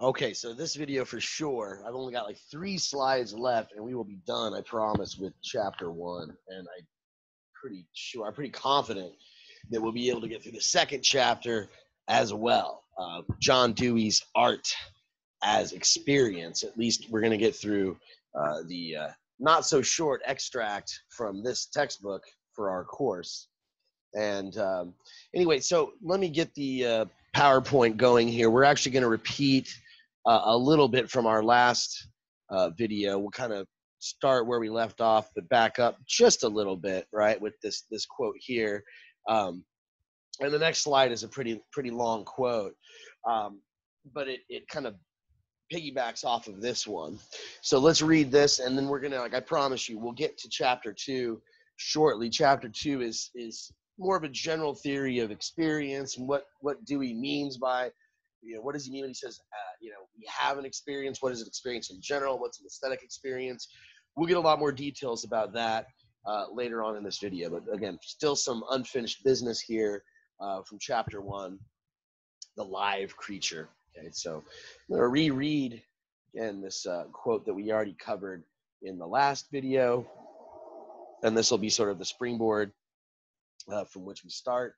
Okay, so this video for sure, I've only got like three slides left and we will be done, I promise, with chapter one. And I'm pretty sure, I'm pretty confident that we'll be able to get through the second chapter as well. Uh, John Dewey's art as experience. At least we're going to get through uh, the uh, not so short extract from this textbook for our course. And um, anyway, so let me get the uh, PowerPoint going here. We're actually going to repeat uh, a little bit from our last uh, video. We'll kind of start where we left off, but back up just a little bit, right, with this this quote here. Um, and the next slide is a pretty pretty long quote, um, but it it kind of piggybacks off of this one. So let's read this, and then we're gonna like I promise you, we'll get to chapter two shortly. Chapter two is is more of a general theory of experience and what what Dewey means by you know, what does he mean when he says, uh, you know, we have an experience? What is an experience in general? What's an aesthetic experience? We'll get a lot more details about that uh, later on in this video. But again, still some unfinished business here uh, from chapter one, the live creature. Okay, so I'm going to reread again this uh, quote that we already covered in the last video. And this will be sort of the springboard uh, from which we start.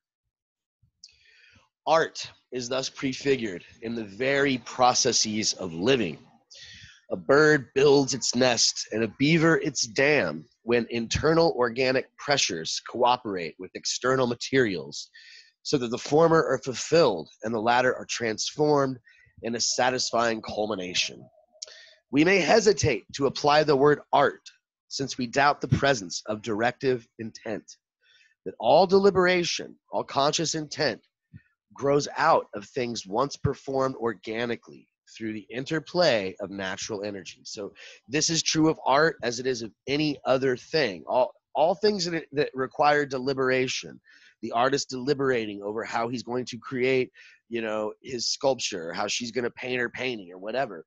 Art is thus prefigured in the very processes of living. A bird builds its nest and a beaver its dam when internal organic pressures cooperate with external materials so that the former are fulfilled and the latter are transformed in a satisfying culmination. We may hesitate to apply the word art since we doubt the presence of directive intent. That all deliberation, all conscious intent grows out of things once performed organically through the interplay of natural energy. So this is true of art as it is of any other thing. All all things that, that require deliberation. The artist deliberating over how he's going to create, you know, his sculpture, how she's going to paint her painting or whatever.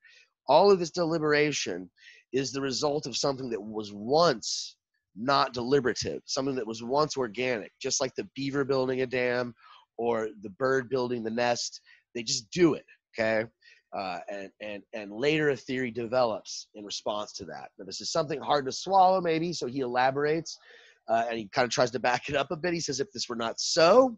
All of this deliberation is the result of something that was once not deliberative, something that was once organic, just like the beaver building a dam or the bird building the nest. They just do it, okay? Uh, and and and later a theory develops in response to that. Now, this is something hard to swallow, maybe. So he elaborates, uh, and he kind of tries to back it up a bit. He says, if this were not so,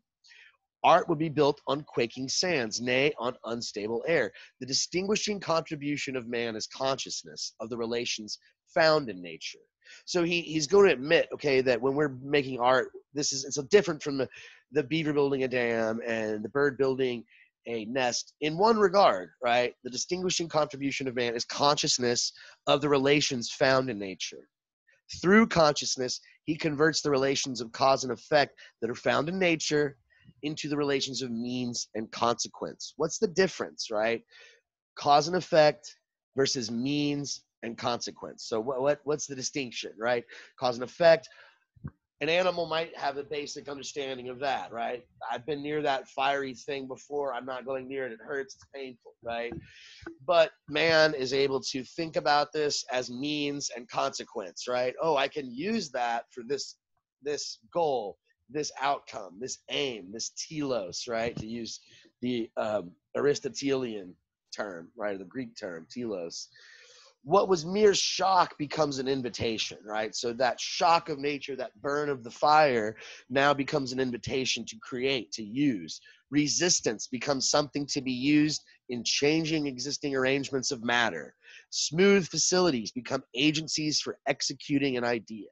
art would be built on quaking sands, nay, on unstable air. The distinguishing contribution of man is consciousness of the relations found in nature. So he, he's going to admit, okay, that when we're making art, this is it's different from the, the beaver building a dam and the bird building a nest in one regard, right? The distinguishing contribution of man is consciousness of the relations found in nature. Through consciousness, he converts the relations of cause and effect that are found in nature into the relations of means and consequence. What's the difference, right? Cause and effect versus means and consequence. So what, what what's the distinction, right? Cause and effect an animal might have a basic understanding of that, right? I've been near that fiery thing before. I'm not going near it. It hurts. It's painful, right? But man is able to think about this as means and consequence, right? Oh, I can use that for this this goal, this outcome, this aim, this telos, right? To use the um, Aristotelian term, right? or The Greek term, telos what was mere shock becomes an invitation, right? So that shock of nature, that burn of the fire, now becomes an invitation to create, to use. Resistance becomes something to be used in changing existing arrangements of matter. Smooth facilities become agencies for executing an idea.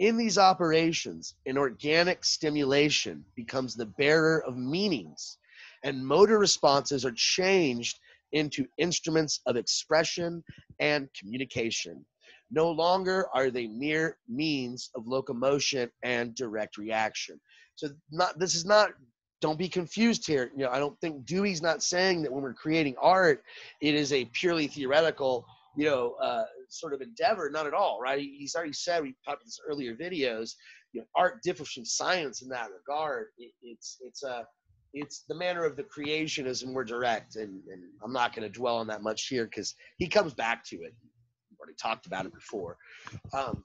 In these operations, an organic stimulation becomes the bearer of meanings, and motor responses are changed into instruments of expression and communication. No longer are they mere means of locomotion and direct reaction. So not this is not don't be confused here. You know, I don't think Dewey's not saying that when we're creating art, it is a purely theoretical, you know, uh, sort of endeavor. Not at all, right? He's already said we talked about this earlier videos. You know, art differs from science in that regard. It, it's it's a it's the manner of the creation is more direct, and, and I'm not going to dwell on that much here because he comes back to it. We've already talked about it before. Um,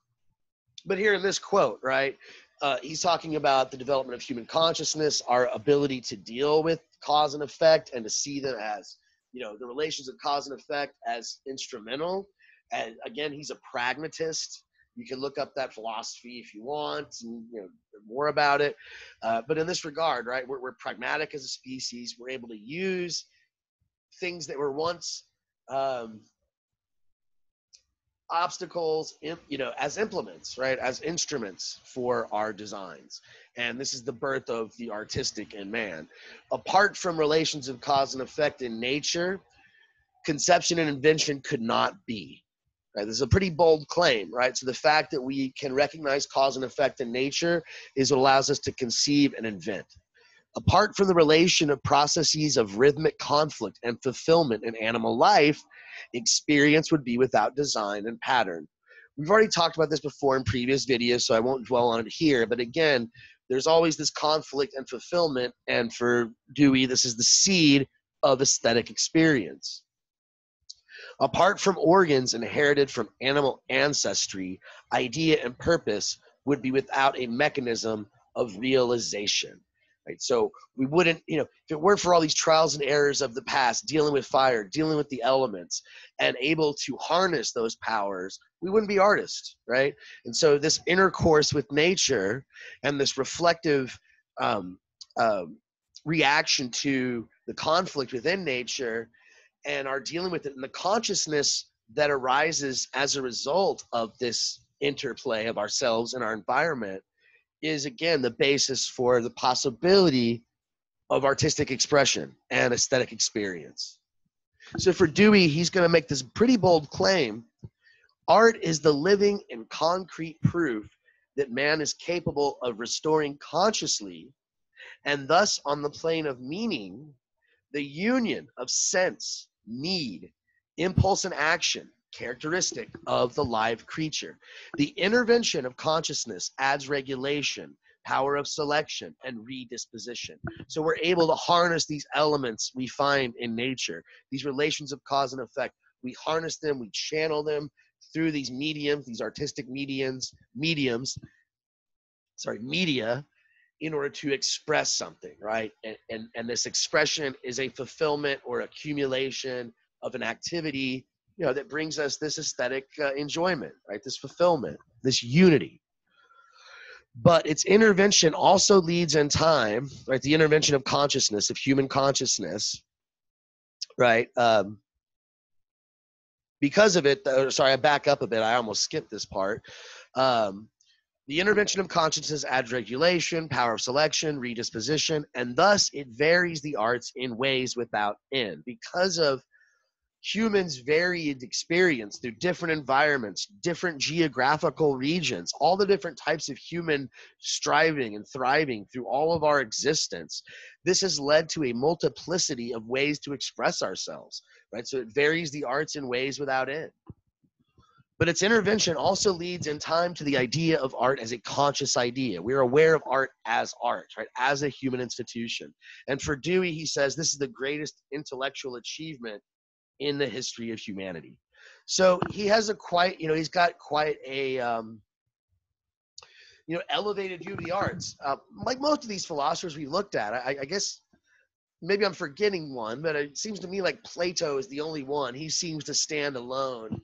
but here in this quote, right, uh, he's talking about the development of human consciousness, our ability to deal with cause and effect, and to see them as you know the relations of cause and effect as instrumental. And again, he's a pragmatist. You can look up that philosophy if you want, and you know more about it. Uh, but in this regard, right, we're, we're pragmatic as a species. We're able to use things that were once um, obstacles in, you know as implements right as instruments for our designs and this is the birth of the artistic in man apart from relations of cause and effect in nature conception and invention could not be right this is a pretty bold claim right so the fact that we can recognize cause and effect in nature is what allows us to conceive and invent apart from the relation of processes of rhythmic conflict and fulfillment in animal life experience would be without design and pattern. We've already talked about this before in previous videos, so I won't dwell on it here. But again, there's always this conflict and fulfillment. And for Dewey, this is the seed of aesthetic experience. Apart from organs inherited from animal ancestry, idea and purpose would be without a mechanism of realization right? So we wouldn't, you know, if it weren't for all these trials and errors of the past, dealing with fire, dealing with the elements, and able to harness those powers, we wouldn't be artists, right? And so this intercourse with nature and this reflective um, um, reaction to the conflict within nature and are dealing with it and the consciousness that arises as a result of this interplay of ourselves and our environment is again the basis for the possibility of artistic expression and aesthetic experience. So for Dewey, he's going to make this pretty bold claim art is the living and concrete proof that man is capable of restoring consciously and thus on the plane of meaning the union of sense, need, impulse, and action characteristic of the live creature. The intervention of consciousness adds regulation, power of selection, and redisposition. So we're able to harness these elements we find in nature, these relations of cause and effect. We harness them, we channel them through these mediums, these artistic mediums, mediums, sorry, media, in order to express something, right? And, and, and this expression is a fulfillment or accumulation of an activity you know that brings us this aesthetic uh, enjoyment right? This fulfillment this unity. But its intervention also leads in time right? The intervention of consciousness of human consciousness right? Um, because of it uh, sorry i back up a bit. I almost skipped this part. Um, the intervention of consciousness adds regulation power of selection redisposition and thus it varies the arts in ways without end because of humans varied experience through different environments, different geographical regions, all the different types of human striving and thriving through all of our existence. This has led to a multiplicity of ways to express ourselves, right? So it varies the arts in ways without end. But its intervention also leads in time to the idea of art as a conscious idea. We're aware of art as art, right? As a human institution. And for Dewey, he says this is the greatest intellectual achievement in the history of humanity. So he has a quite, you know, he's got quite a, um, you know, elevated view of the arts. Uh, like most of these philosophers we looked at, I, I guess maybe I'm forgetting one, but it seems to me like Plato is the only one. He seems to stand alone,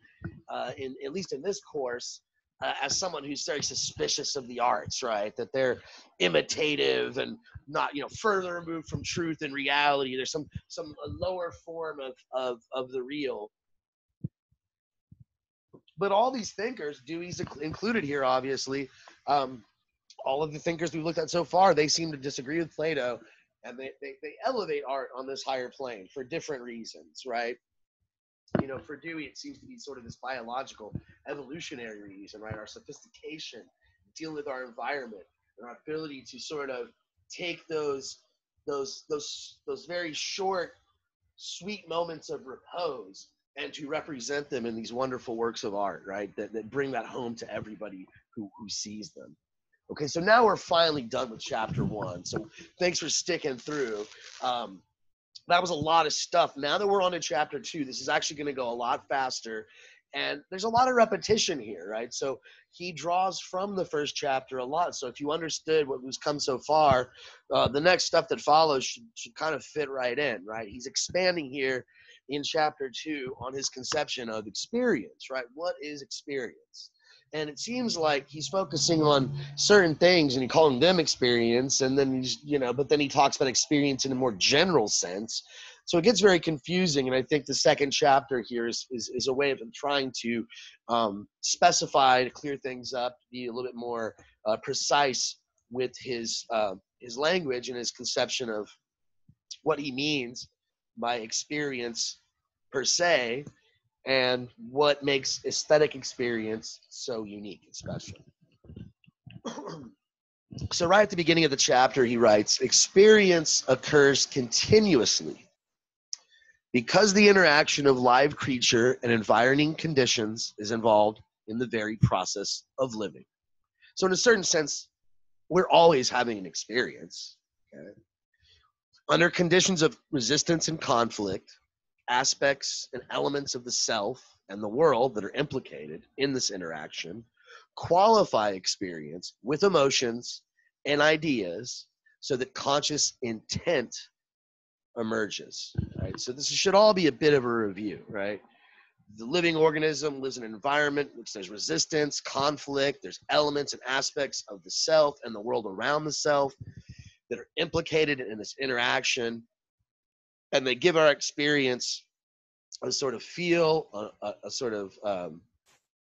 uh, in at least in this course, uh, as someone who's very suspicious of the arts, right? That they're imitative and not, you know, further removed from truth and reality. There's some some lower form of of of the real. But all these thinkers, Dewey's included here, obviously. Um, all of the thinkers we've looked at so far, they seem to disagree with Plato, and they, they, they elevate art on this higher plane for different reasons, right? You know, for Dewey, it seems to be sort of this biological, evolutionary reason, right? Our sophistication, dealing with our environment, and our ability to sort of take those, those, those, those very short, sweet moments of repose and to represent them in these wonderful works of art, right? That, that bring that home to everybody who, who sees them. Okay, so now we're finally done with chapter one. So thanks for sticking through. Um, that was a lot of stuff. Now that we're on to chapter two, this is actually going to go a lot faster. and there's a lot of repetition here, right? So he draws from the first chapter a lot. So if you understood what was come so far, uh, the next stuff that follows should, should kind of fit right in, right? He's expanding here in chapter two on his conception of experience, right? What is experience? And it seems like he's focusing on certain things and he calling them experience, and then he's, you know, but then he talks about experience in a more general sense. So it gets very confusing, and I think the second chapter here is is, is a way of him trying to um, specify, to clear things up, be a little bit more uh, precise with his uh, his language and his conception of what he means by experience per se, and what makes aesthetic experience so unique and special. so right at the beginning of the chapter, he writes, "Experience occurs continuously." because the interaction of live creature and environing conditions is involved in the very process of living. So, in a certain sense, we're always having an experience. Okay? Under conditions of resistance and conflict, aspects and elements of the self and the world that are implicated in this interaction qualify experience with emotions and ideas so that conscious intent emerges, right? So this should all be a bit of a review, right? The living organism lives in an environment which there's resistance, conflict, there's elements and aspects of the self and the world around the self that are implicated in this interaction. And they give our experience a sort of feel, a, a, a sort of um,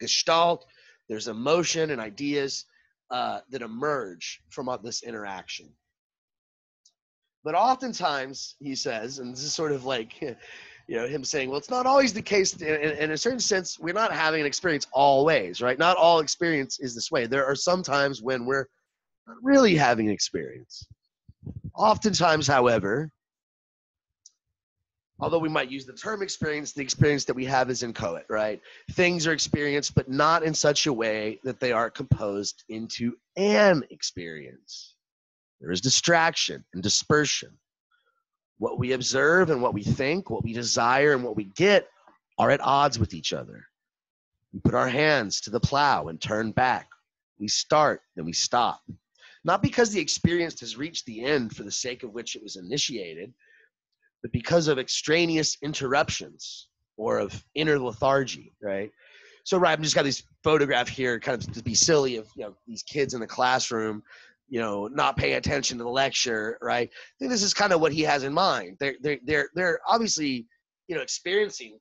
gestalt. There's emotion and ideas uh, that emerge from this interaction. But oftentimes, he says, and this is sort of like, you know, him saying, well, it's not always the case. In, in, a certain sense, we're not having an experience always, right? Not all experience is this way. There are some times when we're not really having an experience. Oftentimes, however, although we might use the term experience, the experience that we have is inchoate, right? Things are experienced, but not in such a way that they are composed into an experience. There is distraction and dispersion. What we observe and what we think, what we desire and what we get are at odds with each other. We put our hands to the plow and turn back. We start, then we stop. Not because the experience has reached the end for the sake of which it was initiated, but because of extraneous interruptions or of inner lethargy, right? So, right, I've just got this photograph here, kind of to be silly, of you know these kids in the classroom you know, not paying attention to the lecture, right? I think this is kind of what he has in mind. They're they're they're they're obviously, you know, experiencing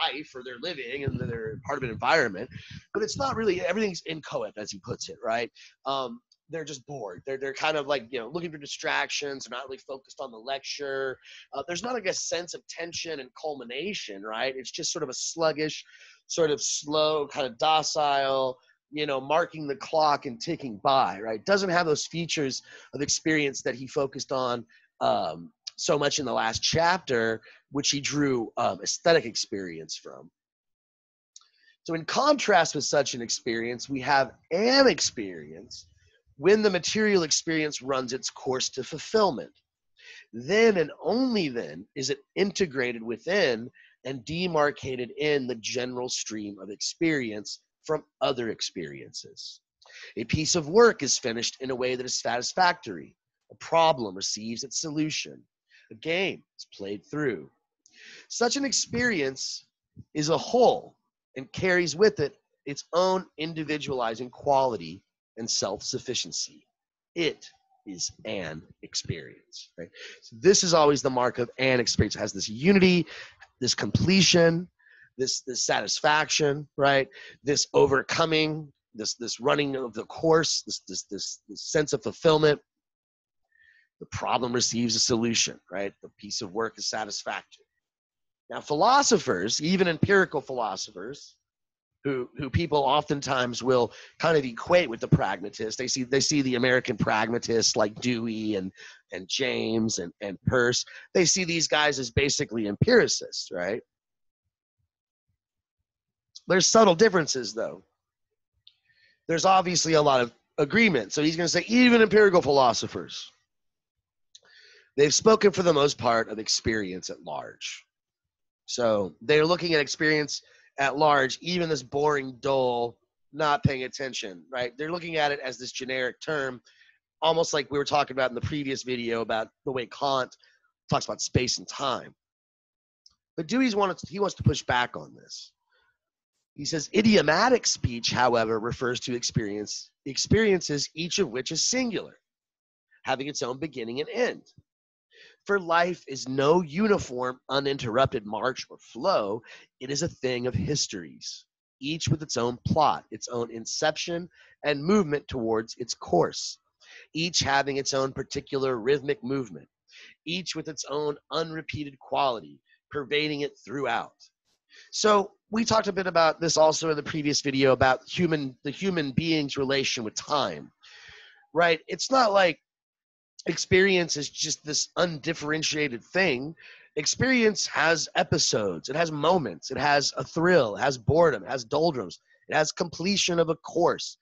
life or they're living and they're part of an environment, but it's not really everything's inchoate as he puts it, right? Um, they're just bored. They're they're kind of like you know looking for distractions. They're not really focused on the lecture. Uh, there's not like a sense of tension and culmination, right? It's just sort of a sluggish, sort of slow, kind of docile you know, marking the clock and ticking by, right? Doesn't have those features of experience that he focused on um, so much in the last chapter, which he drew um, aesthetic experience from. So, in contrast with such an experience, we have an experience when the material experience runs its course to fulfillment. Then and only then is it integrated within and demarcated in the general stream of experience from other experiences. A piece of work is finished in a way that is satisfactory. A problem receives its solution. A game is played through. Such an experience is a whole and carries with it its own individualizing quality and self sufficiency. It is an experience. Right? So this is always the mark of an experience. It has this unity, this completion, this this satisfaction, right? This overcoming, this this running of the course, this this this, this sense of fulfillment. The problem receives a solution, right? The piece of work is satisfactory. Now, philosophers, even empirical philosophers, who who people oftentimes will kind of equate with the pragmatist. They see they see the American pragmatists like Dewey and and James and and Peirce. They see these guys as basically empiricists, right? There's subtle differences, though. There's obviously a lot of agreement. So he's going to say, even empirical philosophers, they've spoken for the most part of experience at large. So they're looking at experience at large, even this boring, dull, not paying attention, right? They're looking at it as this generic term, almost like we were talking about in the previous video about the way Kant talks about space and time. But Dewey's wants he wants to push back on this. He says idiomatic speech, however, refers to experience experiences, each of which is singular, having its own beginning and end. For life is no uniform, uninterrupted march or flow. It is a thing of histories, each with its own plot, its own inception and movement towards its course, each having its own particular rhythmic movement, each with its own unrepeated quality, pervading it throughout. So we talked a bit about this also in the previous video about human the human being's relation with time. Right? It's not like experience is just this undifferentiated thing. Experience has episodes, it has moments, it has a thrill, it has boredom, it has doldrums, it has completion of a course.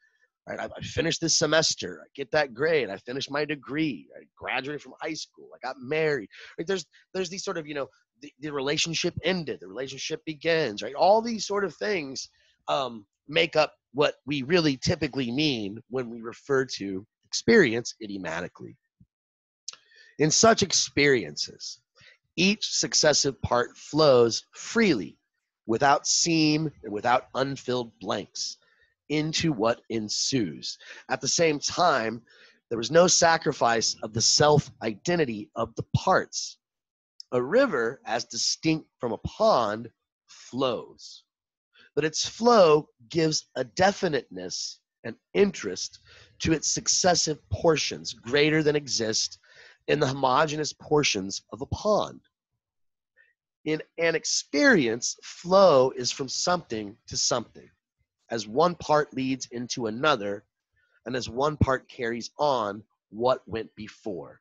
Right? I, I finished this semester, I get that grade, I finished my degree, I graduated from high school, I got married. Right? There's there's these sort of, you know, the, the relationship ended, the relationship begins, right? All these sort of things um, make up what we really typically mean when we refer to experience idiomatically. In such experiences, each successive part flows freely, without seam and without unfilled blanks, into what ensues. At the same time, there was no sacrifice of the self identity of the parts. A river, as distinct from a pond, flows, but its flow gives a definiteness and interest to its successive portions greater than exist in the homogeneous portions of a pond. In an experience, flow is from something to something, as one part leads into another, and as one part carries on what went before.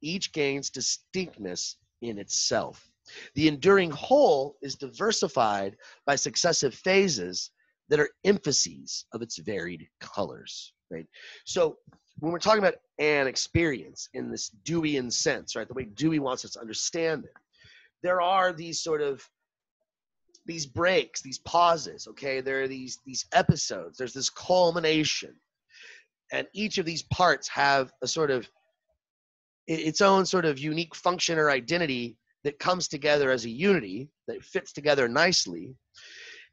Each gains distinctness in itself. The enduring whole is diversified by successive phases that are emphases of its varied colors, right? So when we're talking about an experience in this Deweyan sense, right, the way Dewey wants us to understand it, there are these sort of these breaks, these pauses, okay? There are these these episodes. There's this culmination, and each of these parts have a sort of its own sort of unique function or identity that comes together as a unity that fits together nicely.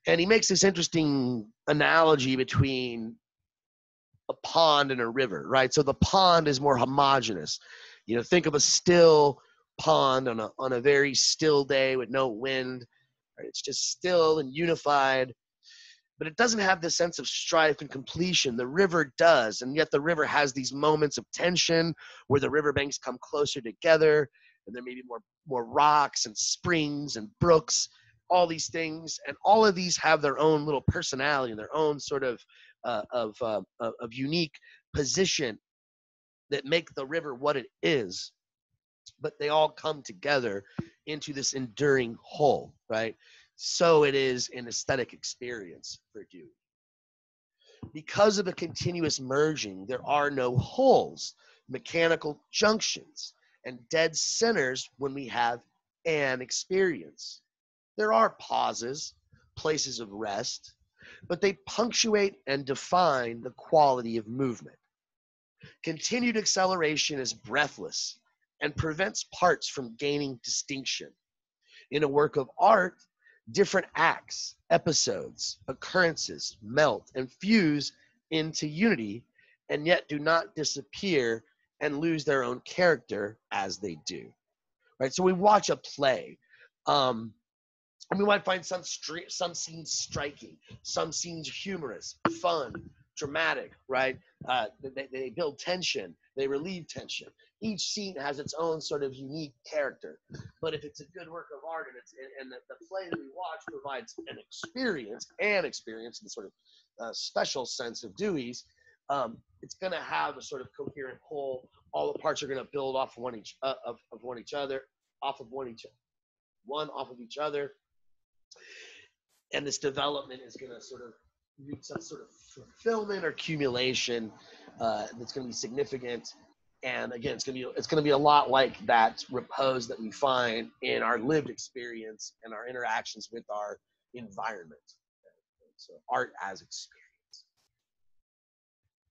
And he makes this interesting analogy between a pond and a river, right? So the pond is more homogeneous. You know, think of a still pond on a on a very still day with no wind. Right? It's just still and unified, but it doesn't have this sense of strife and completion. The river does, and yet the river has these moments of tension where the riverbanks come closer together, and there may be more more rocks and springs and brooks, all these things, and all of these have their own little personality and their own sort of uh, of, uh, of unique position that make the river what it is but they all come together into this enduring whole right so it is an aesthetic experience for Dewey. Because of the continuous merging, there are no holes, mechanical junctions, and dead centers when we have an experience. There are pauses, places of rest, but they punctuate and define the quality of movement. Continued acceleration is breathless and prevents parts from gaining distinction. In a work of art, different acts, episodes, occurrences melt and fuse into unity and yet do not disappear and lose their own character as they do. Right? So we watch a play. Um, we might find some stri- some scenes striking, some scenes humorous, fun, dramatic, right? Uh, they, they build tension, they relieve tension. Each scene has its own sort of unique character. But if it's a good work of art and it's and the, the play that we watch provides an experience, an experience in the sort of uh, special sense of Dewey's, um, it's going to have a sort of coherent whole. All the parts are going to build off of one each uh, of, of one each other, off of one each one off of each other and this development is going to sort of reach some sort of fulfillment or accumulation uh, that's going to be significant. And again, it's going to be it's going to be a lot like that repose that we find in our lived experience and our interactions with our environment. So art as experience.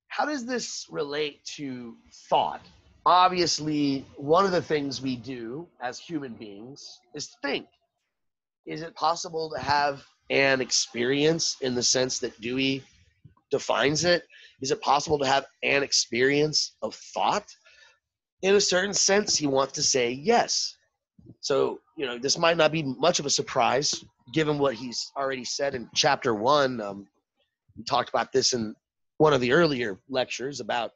How does this relate to thought? Obviously, one of the things we do as human beings is think. Is it possible to have an experience in the sense that Dewey defines it? Is it possible to have an experience of thought? In a certain sense, he wants to say yes. So, you know, this might not be much of a surprise given what he's already said in chapter one. Um, we talked about this in one of the earlier lectures about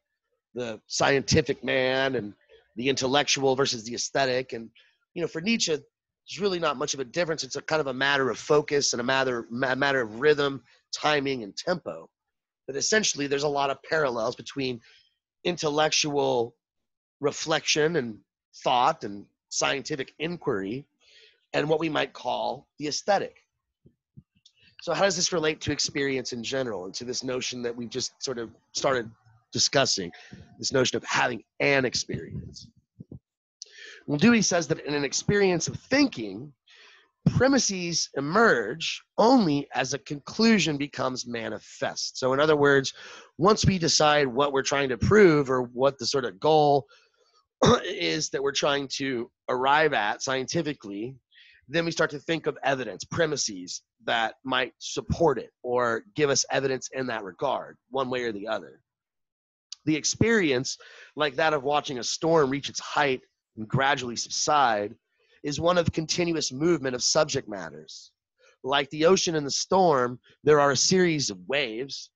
the scientific man and the intellectual versus the aesthetic. And, you know, for Nietzsche, there's really not much of a difference. It's a kind of a matter of focus and a matter, a matter of rhythm, timing, and tempo. But essentially, there's a lot of parallels between intellectual reflection and thought and scientific inquiry and what we might call the aesthetic. So, how does this relate to experience in general and to this notion that we've just sort of started discussing this notion of having an experience? Well, Dewey says that in an experience of thinking, premises emerge only as a conclusion becomes manifest. So, in other words, once we decide what we're trying to prove or what the sort of goal is that we're trying to arrive at scientifically, then we start to think of evidence, premises that might support it or give us evidence in that regard, one way or the other. The experience, like that of watching a storm reach its height and gradually subside, is one of continuous movement of subject matters. Like the ocean and the storm, there are a series of waves,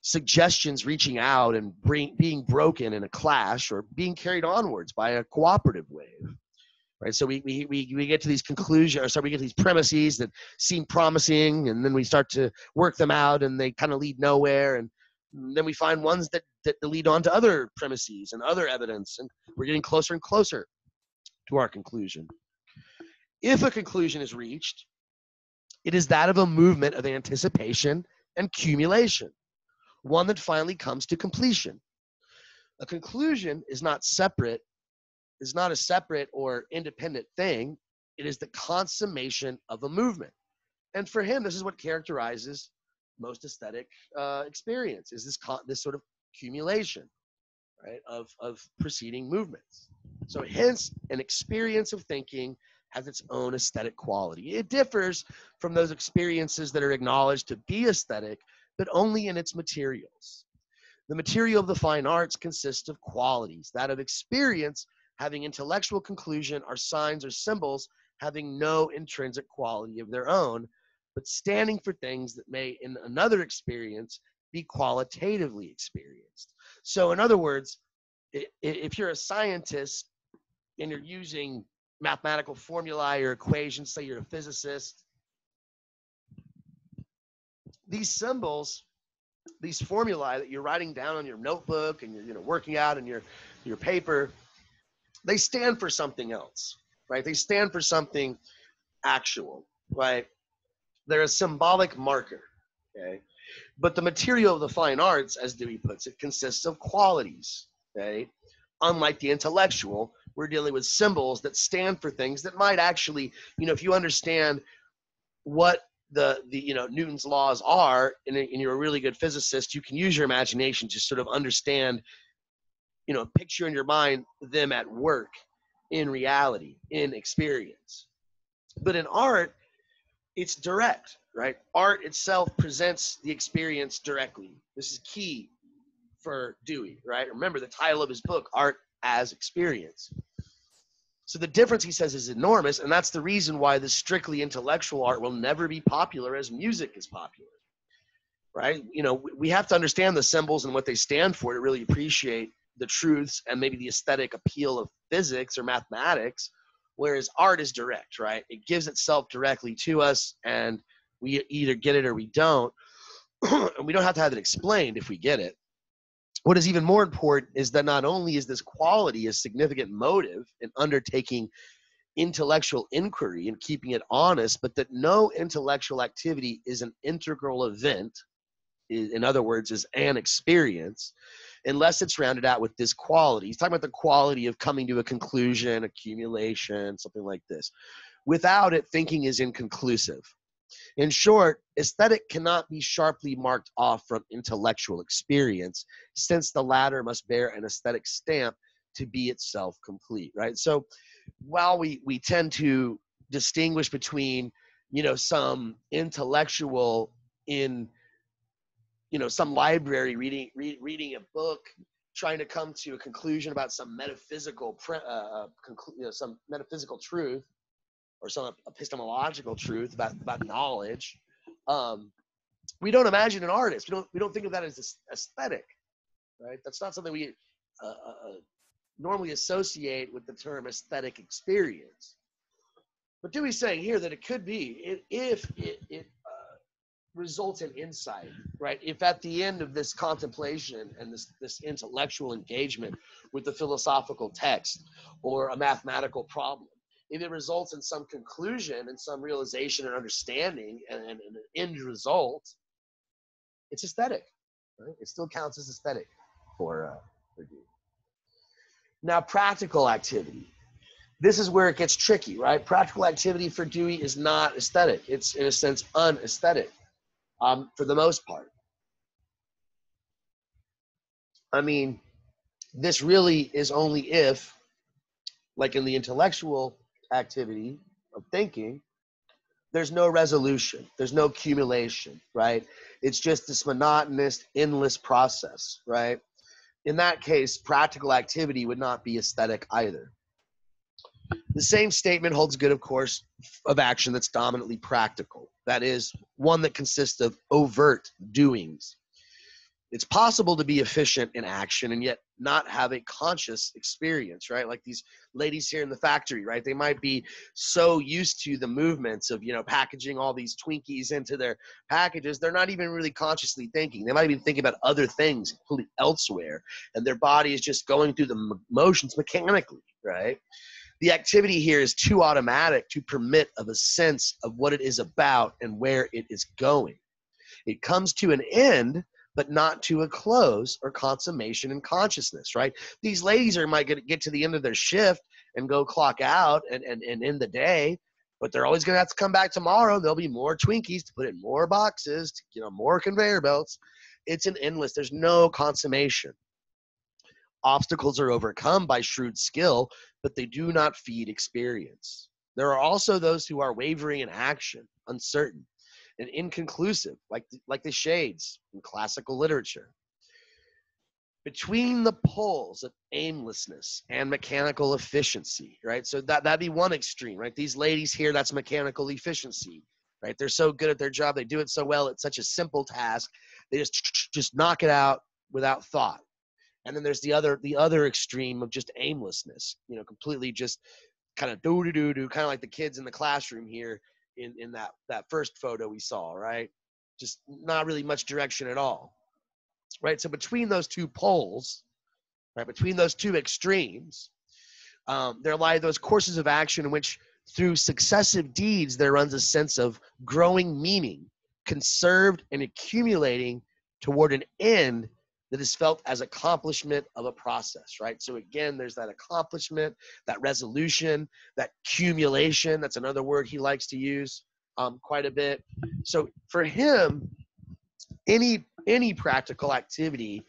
suggestions reaching out and bring, being broken in a clash or being carried onwards by a cooperative wave right? So we, we, we, we get to these conclusions, or so we get these premises that seem promising, and then we start to work them out, and they kind of lead nowhere, and then we find ones that, that lead on to other premises and other evidence, and we're getting closer and closer to our conclusion. If a conclusion is reached, it is that of a movement of anticipation and cumulation, one that finally comes to completion. A conclusion is not separate is not a separate or independent thing. It is the consummation of a movement. And for him, this is what characterizes most aesthetic uh, experience is this con- this sort of accumulation, right, of of preceding movements. So hence, an experience of thinking has its own aesthetic quality. It differs from those experiences that are acknowledged to be aesthetic, but only in its materials. The material of the fine arts consists of qualities. That of experience having intellectual conclusion are signs or symbols having no intrinsic quality of their own, but standing for things that may, in another experience, be qualitatively experienced. So, in other words, if you're a scientist and you're using mathematical formulae or equations, say you're a physicist, these symbols, these formulae that you're writing down on your notebook and you're you know working out in your your paper, they stand for something else, right? They stand for something actual, right? They're a symbolic marker, okay? But the material of the fine arts, as Dewey puts it, consists of qualities, okay? Unlike the intellectual, we're dealing with symbols that stand for things that might actually, you know, if you understand what the the you know Newton's laws are, and, and you're a really good physicist, you can use your imagination to sort of understand you know picture in your mind them at work in reality in experience but in art it's direct right? Art itself presents the experience directly. This is key for dewey right? Remember the title of his book art as experience. So the difference he says is enormous and that's the reason why the strictly intellectual art will never be popular as music is popular right? You know we have to understand the symbols and what they stand for to really appreciate the truths and maybe the aesthetic appeal of physics or mathematics whereas art is direct right? It gives itself directly to us and we either get it or we don't. And we don't have to have it explained if we get it. What is even more important is that not only is this quality a significant motive in undertaking intellectual inquiry and keeping it honest but that no intellectual activity is an integral event in other words is an experience unless it's rounded out with this quality. He's talking about the quality of coming to a conclusion, accumulation, something like this. Without it, thinking is inconclusive. In short, aesthetic cannot be sharply marked off from intellectual experience, since the latter must bear an aesthetic stamp to be itself complete, right? So while we, we tend to distinguish between, you know, some intellectual in, you know, some library reading, read, reading a book, trying to come to a conclusion about some metaphysical, uh, uh, conclu- you know, some metaphysical truth, or some epistemological truth about, about knowledge, um, we don't imagine an artist. We don't, we don't think of that as aesthetic, right? That's not something we uh, uh, uh, normally associate with the term aesthetic experience. But Dewey's saying here that it could be if it, it results in insight, right? If at the end of this contemplation and this, this intellectual engagement with the philosophical text or a mathematical problem, if it results in some conclusion and some realization and understanding and, and, an end result, it's aesthetic. Right? It still counts as aesthetic for uh, for Dewey. Now, practical activity. This is where it gets tricky, right? Practical activity for Dewey is not aesthetic. It's in a sense unaesthetic, um, for the most part. I mean, this really is only if, like in the intellectual activity of thinking, there's no resolution, there's no accumulation, right? It's just this monotonous, endless process, right? In that case, practical activity would not be aesthetic either. The same statement holds good, of course, of action that's dominantly practical. That is, one that consists of overt doings, it's possible to be efficient in action and yet not have a conscious experience, right? Like these ladies here in the factory, right? They might be so used to the movements of, you know, packaging all these Twinkies into their packages, they're not even really consciously thinking. They might be thinking about other things completely elsewhere, and their body is just going through the motions mechanically, right? The activity here is too automatic to permit of a sense of what it is about and where it is going. It comes to an end but not to a close or consummation in consciousness, right? These ladies are might get, get to the end of their shift and go clock out and, and, and end the day, but they're always going to have to come back tomorrow. There'll be more Twinkies to put in more boxes, to, you know, more conveyor belts. It's an endless, there's no consummation. Obstacles are overcome by shrewd skill, but they do not feed experience. There are also those who are wavering in action, uncertain, and inconclusive, like the, like the shades in classical literature. Between the poles of aimlessness and mechanical efficiency, right? So that that'd be one extreme, right? These ladies here, that's mechanical efficiency, right? They're so good at their job, they do it so well. It's such a simple task, they just just knock it out without thought. And then there's the other the other extreme of just aimlessness, you know, completely just kind of do do do do, kind of like the kids in the classroom here in in that that first photo we saw, right? Just not really much direction at all, right? So between those two poles, right, between those two extremes, um, there lie those courses of action in which, through successive deeds, there runs a sense of growing meaning, conserved and accumulating toward an end that is felt as accomplishment of a process, right? So again, there's that accomplishment, that resolution, that accumulation. That's another word he likes to use um, quite a bit. So for him, any any practical activity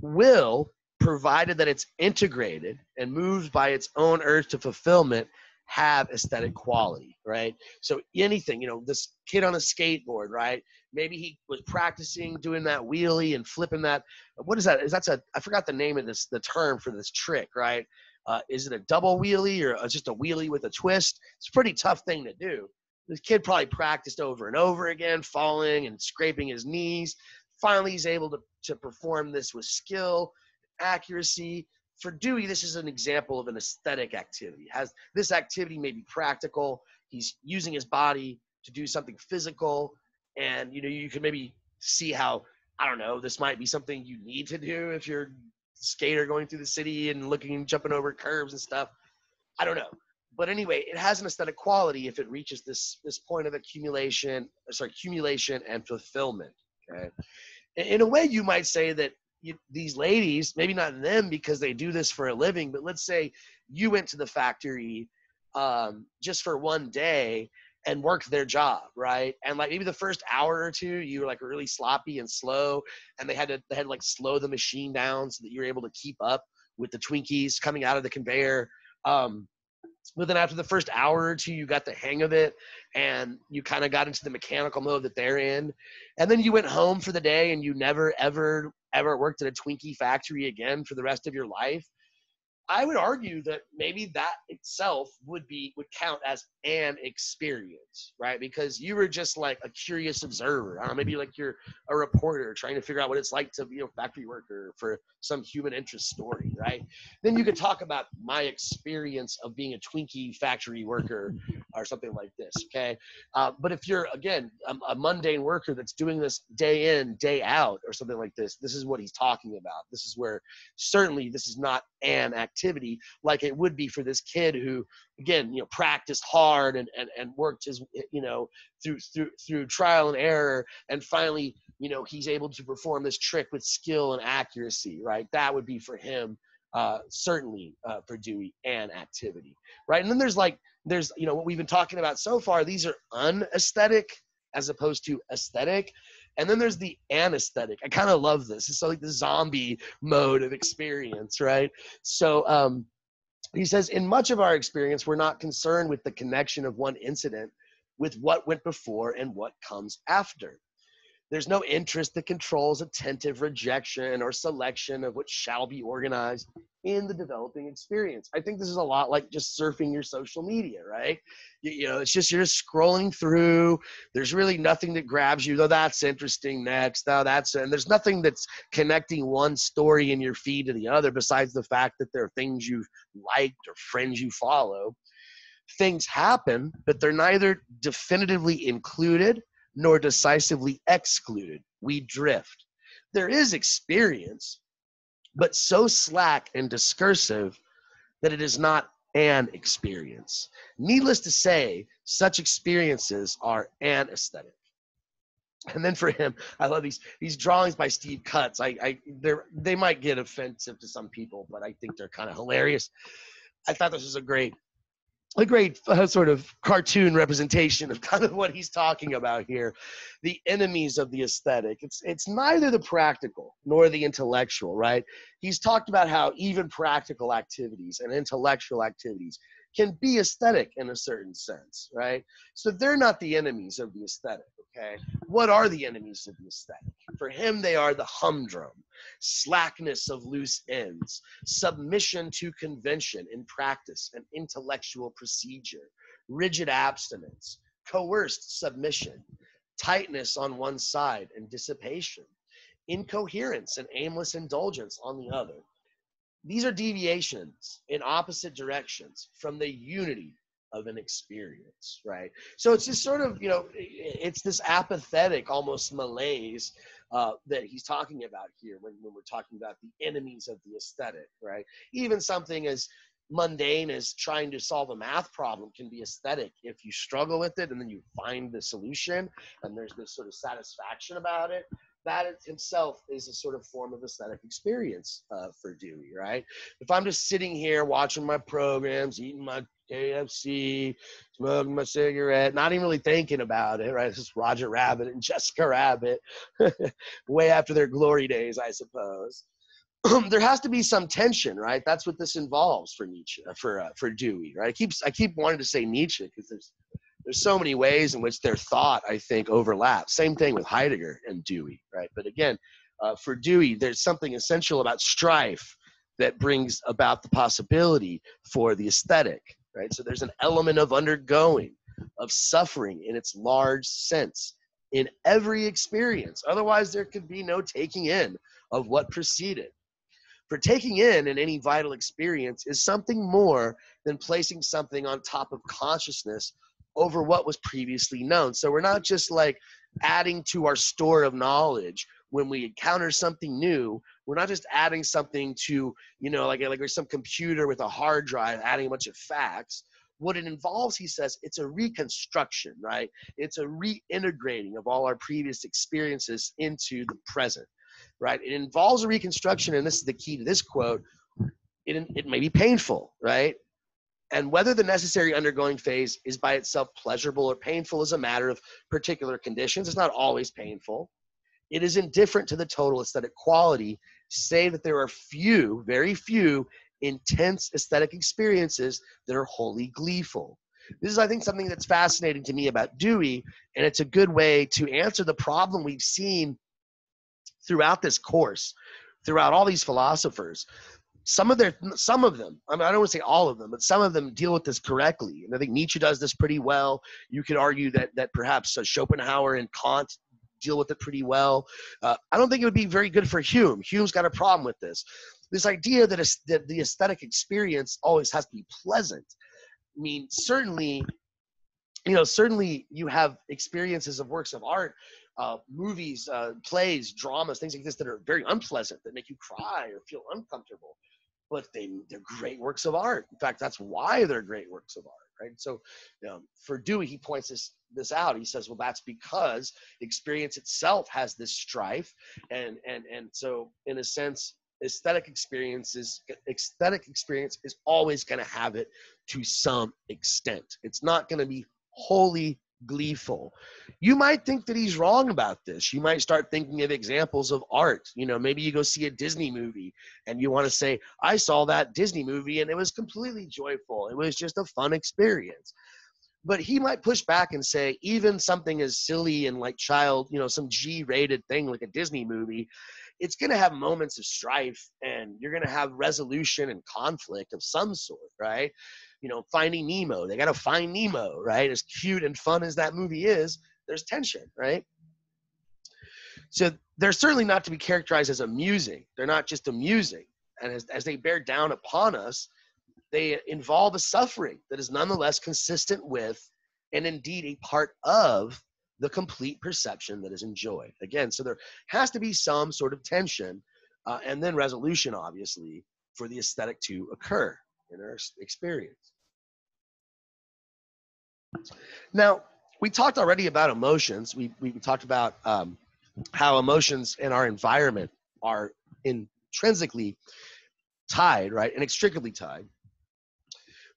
will, provided that it's integrated and moves by its own urge to fulfillment, have aesthetic quality, right? So anything, you know, this kid on a skateboard, right? Maybe he was practicing doing that wheelie and flipping that. What is that? Is that's a I forgot the name of this the term for this trick, right? Uh, is it a double wheelie or just a wheelie with a twist? It's a pretty tough thing to do. This kid probably practiced over and over again, falling and scraping his knees. Finally, he's able to, to perform this with skill, accuracy. For Dewey, this is an example of an aesthetic activity. Has this activity may be practical? He's using his body to do something physical and you know you can maybe see how I don't know this might be something you need to do if you're skater going through the city and looking jumping over curves and stuff. I don't know. But anyway, it has an aesthetic quality if it reaches this this point of accumulation, sorry, accumulation and fulfillment. Okay, in a way, you might say that you, these ladies, maybe not them because they do this for a living, but let's say you went to the factory um, just for one day and worked their job, right? And like maybe the first hour or two, you were like really sloppy and slow, and they had to they had to like slow the machine down so that you were able to keep up with the Twinkies coming out of the conveyor. Um, but then after the first hour or two, you got the hang of it, and you kind of got into the mechanical mode that they're in, and then you went home for the day, and you never ever ever worked at a Twinkie factory again for the rest of your life. I would argue that maybe that itself would be would count as an experience, right? Because you were just like a curious observer. Maybe like you're a reporter trying to figure out what it's like to be a factory worker for some human interest story, right? Then you could talk about my experience of being a Twinkie factory worker or something like this, okay? Uh, but if you're again a, a mundane worker that's doing this day in, day out, or something like this, this is what he's talking about. This is where certainly this is not an activity like it would be for this kid who again you know practiced hard and and, and worked his you know through through through trial and error and finally you know he's able to perform this trick with skill and accuracy right? That would be for him uh, certainly uh, for Dewey and activity right? And then there's like there's you know what we've been talking about so far these are unaesthetic as opposed to aesthetic and then there's the anesthetic. I kind of love this. It's like the zombie mode of experience, right? So um, he says, in much of our experience, we're not concerned with the connection of one incident with what went before and what comes after. There's no interest that controls attentive rejection or selection of what shall be organized in the developing experience. I think this is a lot like just surfing your social media, right? You, you, know, it's just you're just scrolling through. There's really nothing that grabs you. Though that's interesting. Next, though that's and there's nothing that's connecting one story in your feed to the other besides the fact that there are things you've liked or friends you follow. Things happen, but they're neither definitively included nor decisively excluded. We drift. There is experience, but so slack and discursive that it is not an experience. Needless to say, such experiences are anesthetic. And then for him, I love these these drawings by Steve Cutts. I, I they they might get offensive to some people, but I think they're kind of hilarious. I thought this was a great a great uh, sort of cartoon representation of kind of what he's talking about here. The enemies of the aesthetic. It's it's neither the practical nor the intellectual right? He's talked about how even practical activities and intellectual activities can be aesthetic in a certain sense right? So they're not the enemies of the aesthetic okay? What are the enemies of the aesthetic? For him they are the humdrum slackness of loose ends, submission to convention in practice and intellectual procedure, rigid abstinence, coerced submission, tightness on one side and dissipation, incoherence and aimless indulgence on the other. These are deviations in opposite directions from the unity of an experience, right? So it's just sort of, you know, it's this apathetic, almost malaise uh, that he's talking about here when, when we're talking about the enemies of the aesthetic, right? Even something as mundane as trying to solve a math problem can be aesthetic if you struggle with it and then you find the solution and there's this sort of satisfaction about it that himself is a sort of form of aesthetic experience uh, for Dewey, right? If I'm just sitting here watching my programs, eating my KFC, smoking my cigarette, not even really thinking about it, right? It's just Roger Rabbit and Jessica Rabbit, way after their glory days, I suppose. there has to be some tension, right? That's what this involves for Nietzsche, uh, for uh, for Dewey, right? I keep I keep wanting to say Nietzsche because there's there's so many ways in which their thought I think overlaps. Same thing with Heidegger and Dewey, right? But again, uh, for Dewey, there's something essential about strife that brings about the possibility for the aesthetic, right? So there's an element of undergoing, of suffering in its large sense in every experience. Otherwise, there could be no taking in of what preceded. For taking in in any vital experience is something more than placing something on top of consciousness over what was previously known. So we're not just like adding to our store of knowledge when we encounter something new. We're not just adding something to you know like like some computer with a hard drive adding a bunch of facts. What it involves he says it's a reconstruction right? It's a reintegrating of all our previous experiences into the present right? It involves a reconstruction and this is the key to this quote it, it may be painful right And whether the necessary undergoing phase is by itself pleasurable or painful is a matter of particular conditions. It's not always painful. It is indifferent to the total aesthetic quality. Say that there are few, very few, intense aesthetic experiences that are wholly gleeful. This is, I think, something that's fascinating to me about Dewey, and it's a good way to answer the problem we've seen throughout this course, throughout all these philosophers. Some of their, some of them, I mean, I don't want to say all of them, but some of them deal with this correctly, and I think Nietzsche does this pretty well. You could argue that that perhaps uh, Schopenhauer and Kant deal with it pretty well. Uh, I don't think it would be very good for Hume. Hume's got a problem with this. This idea that, that the aesthetic experience always has to be pleasant. I mean, certainly, you know, certainly you have experiences of works of art, uh, movies, uh, plays, dramas, things like this that are very unpleasant, that make you cry or feel uncomfortable. But they, they're great works of art. In fact, that's why they're great works of art right? So for Dewey, he points this this out. He says, well, that's because experience itself has this strife, and and and so in a sense, aesthetic experiences aesthetic experience is always going to have it to some extent. It's not going to be wholly gleeful. You might think that he's wrong about this. You might start thinking of examples of art. You know, maybe you go see a Disney movie and you want to say, I saw that Disney movie and it was completely joyful. It was just a fun experience. But he might push back and say, even something as silly and like child, you know, some G rated thing like a Disney movie, it's going to have moments of strife and you're going to have resolution and conflict of some sort, right? You know, Finding Nemo. They got to find Nemo, right? As cute and fun as that movie is, there's tension, right? So they're certainly not to be characterized as amusing. They're not just amusing. And as, as they bear down upon us, they involve a suffering that is nonetheless consistent with and indeed a part of the complete perception that is enjoyed. Again, so there has to be some sort of tension uh, and then resolution, obviously, for the aesthetic to occur in our experience. Now, we talked already about emotions. We, we talked about um, how emotions in our environment are intrinsically tied, right? Inextricably tied.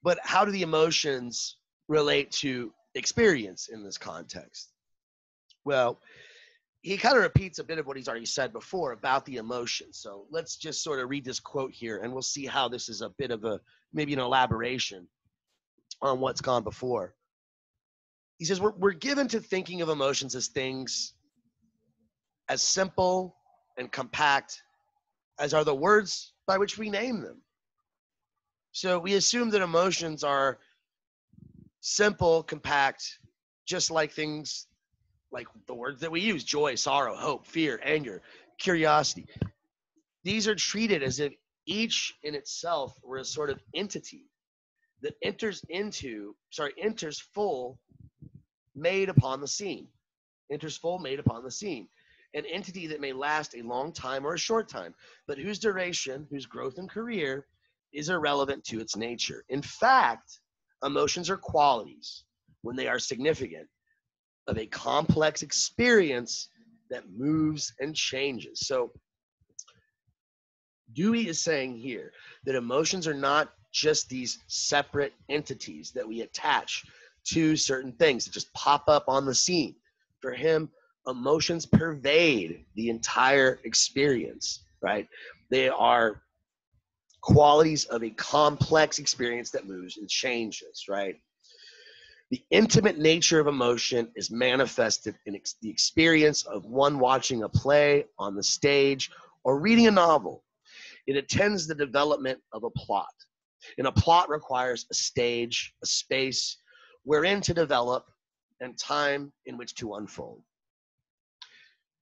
But how do the emotions relate to experience in this context? Well, he kind of repeats a bit of what he's already said before about the emotions. So let's just sort of read this quote here and we'll see how this is a bit of a maybe an elaboration on what's gone before he says we're, we're given to thinking of emotions as things as simple and compact as are the words by which we name them. So we assume that emotions are simple, compact, just like things like the words that we use joy, sorrow, hope, fear, anger, curiosity. These are treated as if each in itself were a sort of entity that enters into, sorry, enters full made upon the scene. Enters full made upon the scene. An entity that may last a long time or a short time, but whose duration, whose growth and career is irrelevant to its nature. In fact, emotions are qualities when they are significant of a complex experience that moves and changes. So, Dewey is saying here that emotions are not just these separate entities that we attach to certain things that just pop up on the scene. For him, emotions pervade the entire experience, right? They are qualities of a complex experience that moves and changes, right? The intimate nature of emotion is manifested in ex- the experience of one watching a play on the stage or reading a novel. It attends the development of a plot. And a plot requires a stage, a space, wherein to develop and time in which to unfold.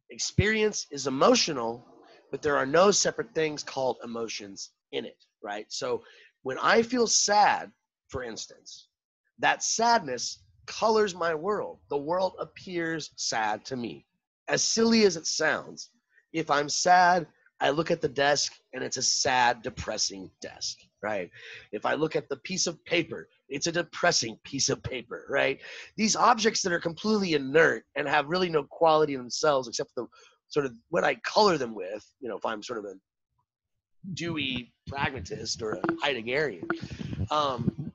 Experience is emotional, but there are no separate things called emotions in it, right? So when I feel sad, for instance, that sadness colors my world. The world appears sad to me. As silly as it sounds, if I'm sad, I look at the desk and it's a sad, depressing desk, right? If I look at the piece of paper, it's a depressing piece of paper, right? These objects that are completely inert and have really no quality in themselves except the sort of what I color them with, you know, if I'm sort of a Dewey pragmatist or a Heideggerian, um,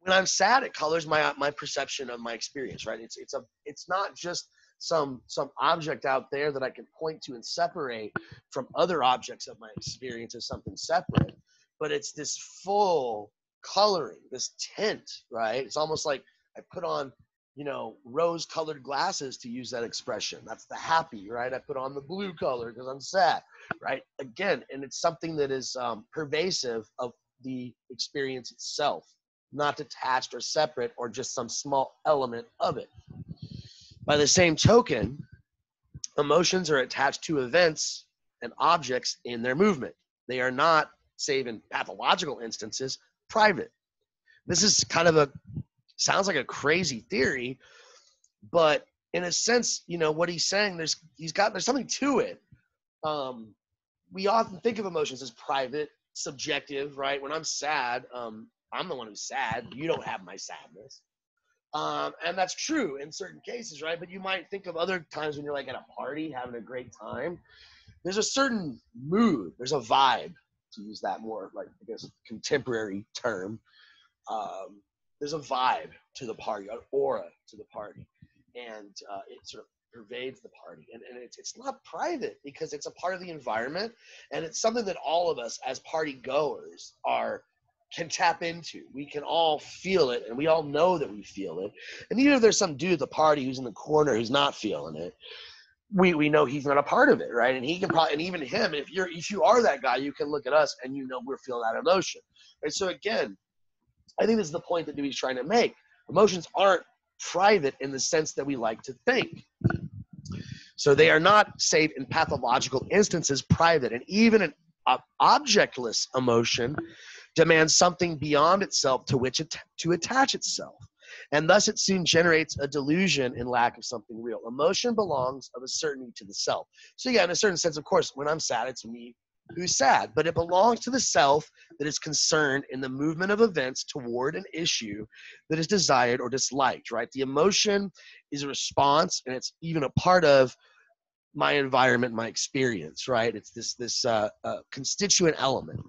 when I'm sad, it colors my my perception of my experience, right? It's it's a it's not just some some object out there that I can point to and separate from other objects of my experience as something separate, but it's this full coloring, this tint, right? It's almost like I put on, you know, rose colored glasses to use that expression. That's the happy, right? I put on the blue color because I'm sad, right? Again, and it's something that is um, pervasive of the experience itself, not detached or separate or just some small element of it. By the same token, emotions are attached to events and objects in their movement. They are not, save in pathological instances, private. This is kind of a sounds like a crazy theory, but in a sense, you know what he's saying. There's he's got there's something to it. Um, we often think of emotions as private, subjective, right? When I'm sad, um, I'm the one who's sad. You don't have my sadness. Um, and that's true in certain cases, right? But you might think of other times when you're like at a party having a great time. There's a certain mood, there's a vibe, to use that more like I guess contemporary term. Um, there's a vibe to the party, an aura to the party, and uh, it sort of pervades the party. And, and it's, it's not private because it's a part of the environment, and it's something that all of us as party goers are can tap into. We can all feel it, and we all know that we feel it. And even if there's some dude at the party who's in the corner who's not feeling it, we we know he's not a part of it, right? And he can probably, and even him, if you're if you are that guy, you can look at us and you know we're feeling that emotion. And so again, I think this is the point that Dewey's trying to make. Emotions aren't private in the sense that we like to think. So they are not, say, in pathological instances, private. And even an objectless emotion demands something beyond itself to which it to attach itself and thus it soon generates a delusion in lack of something real. Emotion belongs of a certainty to the self. So yeah in a certain sense of course when i'm sad it's me who's sad. But it belongs to the self that is concerned in the movement of events toward an issue that is desired or disliked right? The emotion is a response and it's even a part of my environment my experience right? It's this this uh, uh, constituent element.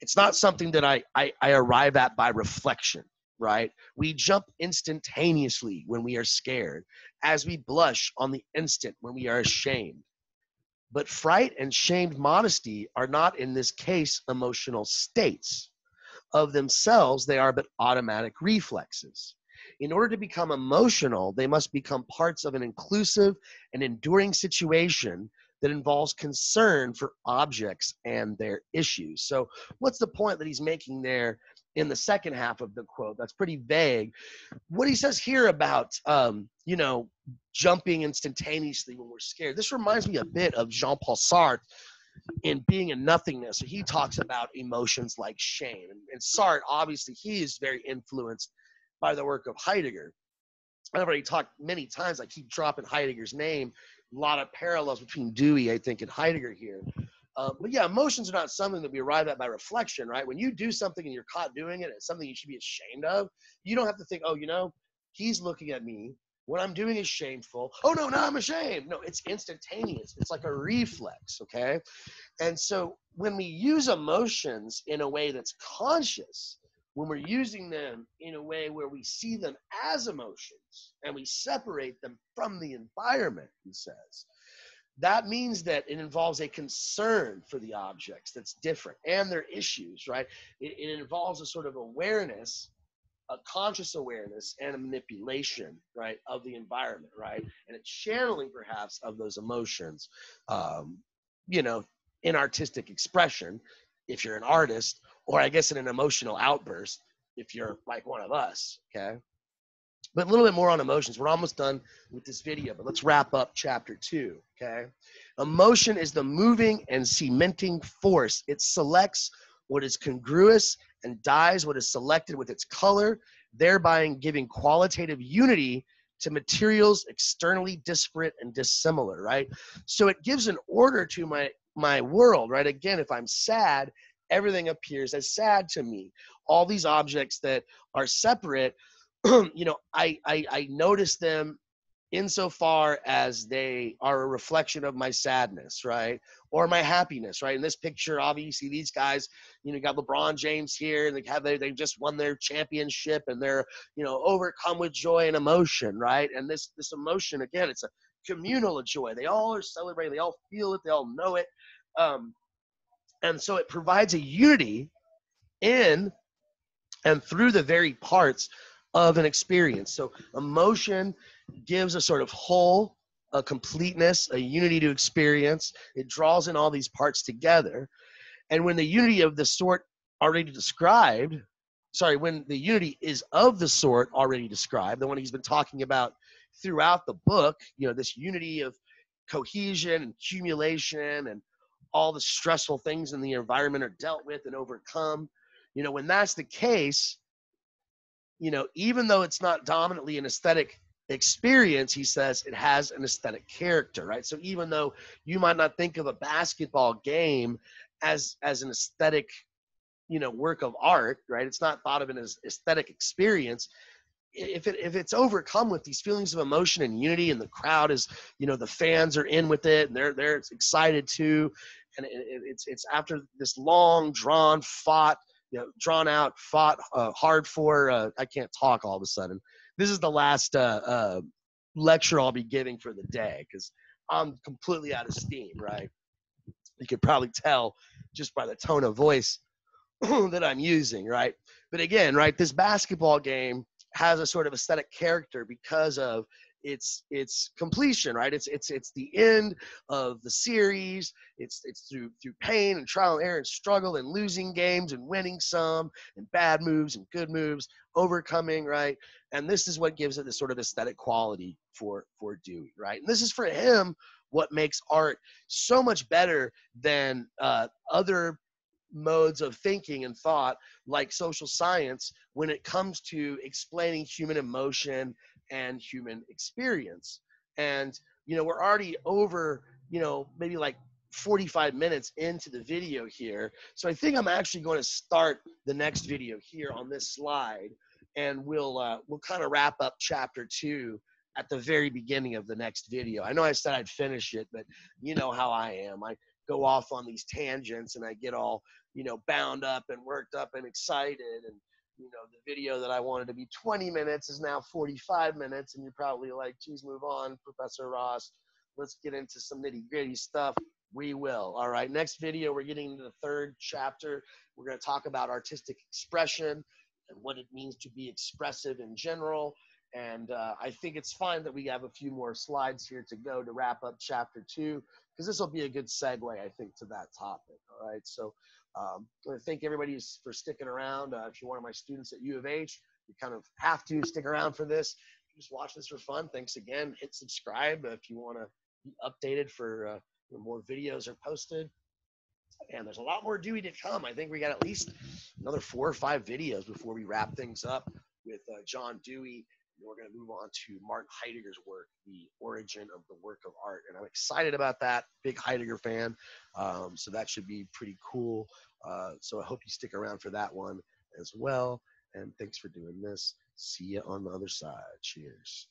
It's not something that I, I, I arrive at by reflection right? We jump instantaneously when we are scared as we blush on the instant when we are ashamed. But fright and shamed modesty are not in this case emotional states. Of themselves they are but automatic reflexes. In order to become emotional they must become parts of an inclusive and enduring situation that involves concern for objects and their issues. So, what's the point that he's making there in the second half of the quote? That's pretty vague. What he says here about, um, you know, jumping instantaneously when we're scared, this reminds me a bit of Jean Paul Sartre in being a nothingness. He talks about emotions like shame. And, and Sartre, obviously, he is very influenced by the work of Heidegger. I've already talked many times. I keep dropping Heidegger's name a lot of parallels between Dewey, I think, and Heidegger here. Um, but yeah, emotions are not something that we arrive at by reflection, right? When you do something and you're caught doing it, it's something you should be ashamed of. You don't have to think, oh, you know, he's looking at me. What I'm doing is shameful. Oh no, now I'm ashamed. No, it's instantaneous. It's like a reflex, okay? And so when we use emotions in a way that's conscious, when we're using them in a way where we see them as emotions and we separate them from the environment, he says, that means that it involves a concern for the objects that's different and their issues, right? It, it involves a sort of awareness, a conscious awareness and a manipulation, right, of the environment, right? And a channeling perhaps of those emotions, um, you know, in artistic expression, if you're an artist, or I guess in an emotional outburst if you're like one of us, okay? But a little bit more on emotions. We're almost done with this video, but let's wrap up chapter two, okay? Emotion is the moving and cementing force. It selects what is congruous and dyes what is selected with its color, thereby giving qualitative unity to materials externally disparate and dissimilar, right? So it gives an order to my my world, right? Again, if I'm sad, everything appears as sad to me. All these objects that are separate, you know, I, I, I notice them insofar as they are a reflection of my sadness, right? Or my happiness, right? In this picture, obviously, these guys, you know, got LeBron James here, and they have they, they just won their championship, and they're, you know, overcome with joy and emotion, right? And this this emotion, again, it's a communal joy. They all are celebrating. They all feel it. They all know it. Um, and so it provides a unity in and through the very parts of an experience. So emotion gives a sort of whole, a completeness, a unity to experience. It draws in all these parts together. And when the unity of the sort already described, sorry, when the unity is of the sort already described, the one he's been talking about throughout the book, you know, this unity of cohesion and accumulation and all the stressful things in the environment are dealt with and overcome. You know, when that's the case, you know, even though it's not dominantly an aesthetic experience, he says it has an aesthetic character, right? So even though you might not think of a basketball game as as an aesthetic, you know, work of art, right? It's not thought of as aesthetic experience. If it if it's overcome with these feelings of emotion and unity, and the crowd is, you know, the fans are in with it, and they're they're excited too, and it, it's it's after this long drawn fought you know, drawn out, fought uh, hard for. Uh, I can't talk all of a sudden. This is the last uh, uh lecture I'll be giving for the day because I'm completely out of steam. Right? You could probably tell just by the tone of voice that I'm using. Right? But again, right, this basketball game has a sort of aesthetic character because of it's it's completion right? It's it's it's the end of the series. It's it's through through pain and trial and error and struggle and losing games and winning some and bad moves and good moves overcoming right? And this is what gives it this sort of aesthetic quality for for dewey right? And this is for him what makes art so much better than uh, other modes of thinking and thought like social science when it comes to explaining human emotion and human experience. And, you know, we're already over, you know, maybe like 45 minutes into the video here. So I think I'm actually going to start the next video here on this slide and we'll uh, we'll kind of wrap up chapter two at the very beginning of the next video. I know I said I'd finish it, but you know how I am. I go off on these tangents and I get all, you know, bound up and worked up and excited and you know, the video that I wanted to be 20 minutes is now 45 minutes, and you're probably like, geez, move on, Professor Ross. Let's get into some nitty gritty stuff. We will. All right. Next video, we're getting into the third chapter. We're going to talk about artistic expression and what it means to be expressive in general. And uh, I think it's fine that we have a few more slides here to go to wrap up chapter two, because this will be a good segue, I think, to that topic. All right. So um, thank everybody for sticking around. Uh, if you're one of my students at U of H, you kind of have to stick around for this. Just watch this for fun. Thanks again. Hit subscribe if you want to be updated for uh, more videos are posted. And there's a lot more Dewey to come. I think we got at least another four or five videos before we wrap things up with uh, John Dewey we're going to move on to Martin Heidegger's work, The Origin of the Work of Art. And I'm excited about that. Big Heidegger fan. Um, so that should be pretty cool. Uh, so I hope you stick around for that one as well. And thanks for doing this. See you on the other side. Cheers.